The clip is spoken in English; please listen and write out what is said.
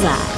that.